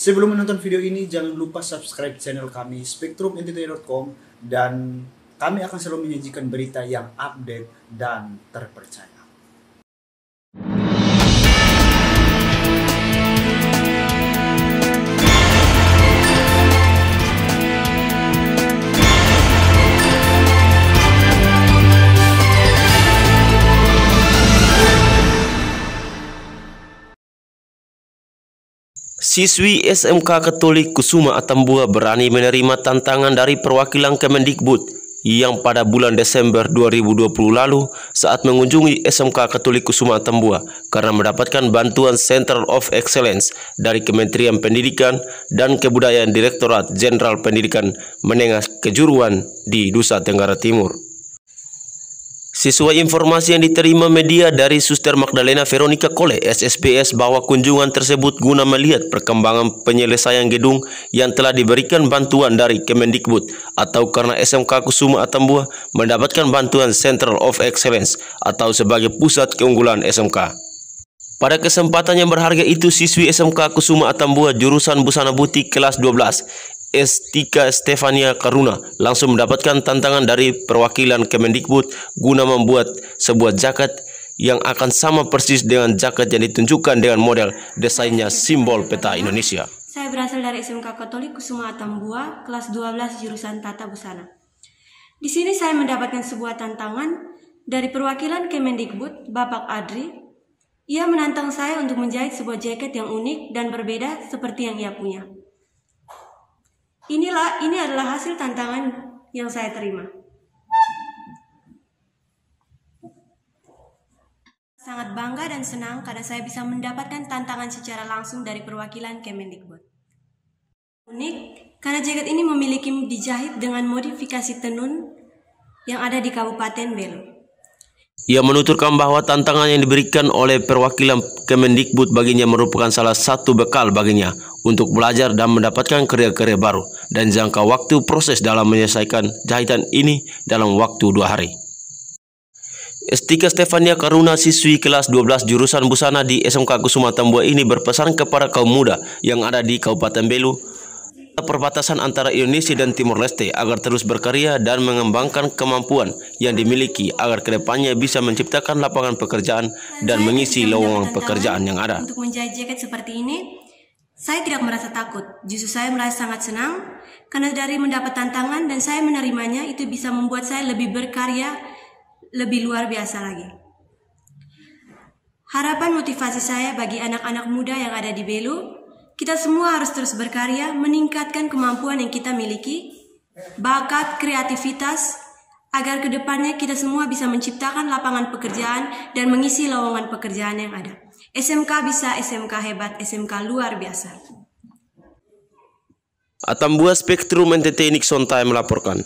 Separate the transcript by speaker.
Speaker 1: Sebelum menonton video ini, jangan lupa subscribe channel kami spektrumntt.com dan kami akan selalu menyajikan berita yang update dan terpercaya.
Speaker 2: Siswi SMK Katolik Kusuma Atambua berani menerima tantangan dari perwakilan Kemendikbud yang pada bulan Desember 2020 lalu saat mengunjungi SMK Katolik Kusuma Atambua karena mendapatkan bantuan Center of Excellence dari Kementerian Pendidikan dan Kebudayaan Direktorat Jenderal Pendidikan Menengah Kejuruan di Nusa Tenggara Timur. Sesuai informasi yang diterima media dari Suster Magdalena Veronica Kole SSPS bahwa kunjungan tersebut guna melihat perkembangan penyelesaian gedung yang telah diberikan bantuan dari Kemendikbud atau karena SMK Kusuma Atambua mendapatkan bantuan Central of Excellence atau sebagai pusat keunggulan SMK. Pada kesempatan yang berharga itu, siswi SMK Kusuma Atambua jurusan Busana Butik kelas 12 Estika Stefania Karuna langsung mendapatkan tantangan dari perwakilan Kemendikbud guna membuat sebuah jaket yang akan sama persis dengan jaket yang ditunjukkan dengan model desainnya simbol peta Indonesia.
Speaker 3: Saya berasal dari SMK Katolik Kusuma Atambua, kelas 12 jurusan Tata Busana. Di sini saya mendapatkan sebuah tantangan dari perwakilan Kemendikbud, Bapak Adri. Ia menantang saya untuk menjahit sebuah jaket yang unik dan berbeda seperti yang ia punya. Inilah ini adalah hasil tantangan yang saya terima. Sangat bangga dan senang karena saya bisa mendapatkan tantangan secara langsung dari perwakilan Kemendikbud. Unik karena jaket ini memiliki dijahit dengan modifikasi tenun yang ada di Kabupaten Belu.
Speaker 2: Ia menuturkan bahwa tantangan yang diberikan oleh perwakilan Kemendikbud baginya merupakan salah satu bekal baginya untuk belajar dan mendapatkan karya-karya baru dan jangka waktu proses dalam menyelesaikan jahitan ini dalam waktu dua hari. Estika Stefania Karuna siswi kelas 12 jurusan busana di SMK Kusuma Tambua ini berpesan kepada kaum muda yang ada di Kabupaten Belu perbatasan antara Indonesia dan Timor Leste agar terus berkarya dan mengembangkan kemampuan yang dimiliki agar ke depannya bisa menciptakan lapangan pekerjaan dan mengisi lowongan pekerjaan yang ada.
Speaker 3: Untuk menjahit jaket seperti ini, saya tidak merasa takut, justru saya merasa sangat senang karena dari mendapat tantangan dan saya menerimanya itu bisa membuat saya lebih berkarya lebih luar biasa lagi. Harapan motivasi saya bagi anak-anak muda yang ada di Belu, kita semua harus terus berkarya, meningkatkan kemampuan yang kita miliki, bakat, kreativitas, agar ke depannya kita semua bisa menciptakan lapangan pekerjaan dan mengisi lowongan pekerjaan yang ada. SMK bisa, SMK hebat, SMK luar biasa.
Speaker 2: Atambua Spektrum NTT Nixon Time melaporkan.